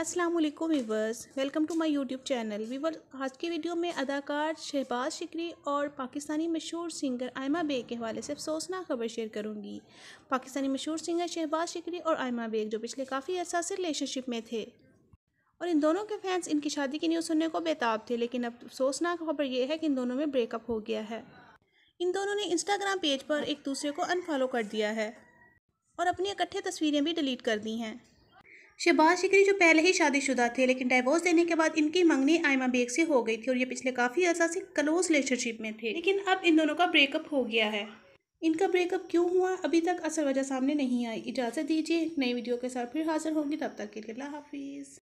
अस्सलाम वालेकुम viewers welcome to my YouTube channel viewer आज की वीडियो में अदाकार शहबाज शिकरी और पाकिस्तानी मशहूर सिंगर आयमा बेग के हवाले से अफसोसनाक खबर शेयर करूँगी। पाकिस्तानी मशहूर सिंगर शहबाज शिकरी और आयमा बेग जो पिछले काफ़ी अर्सा से रिलेशनशिप में थे। और इन दोनों के फैंस इनकी शादी की न्यूज़ सुनने को बेताब थे, लेकिन अब अफसोसनाक खबर यह है कि इन दोनों में ब्रेकअप हो गया है। इन दोनों ने इंस्टाग्राम पेज पर एक दूसरे को अनफॉलो कर दिया है और अपनी इकट्ठे तस्वीरें भी डिलीट कर दी हैं। शहबाज शिकरी जो पहले ही शादीशुदा थे, लेकिन डाइवोर्स देने के बाद इनकी मंगनी आयमा बेग से हो गई थी और ये पिछले काफ़ी अर्सा से क्लोज रिलेशनशिप में थे। लेकिन अब इन दोनों का ब्रेकअप हो गया है। इनका ब्रेकअप क्यों हुआ, अभी तक असल वजह सामने नहीं आई। इजाज़त दीजिए, नई वीडियो के साथ फिर हाजिर होंगी, तब तक के लिए हाफिज़।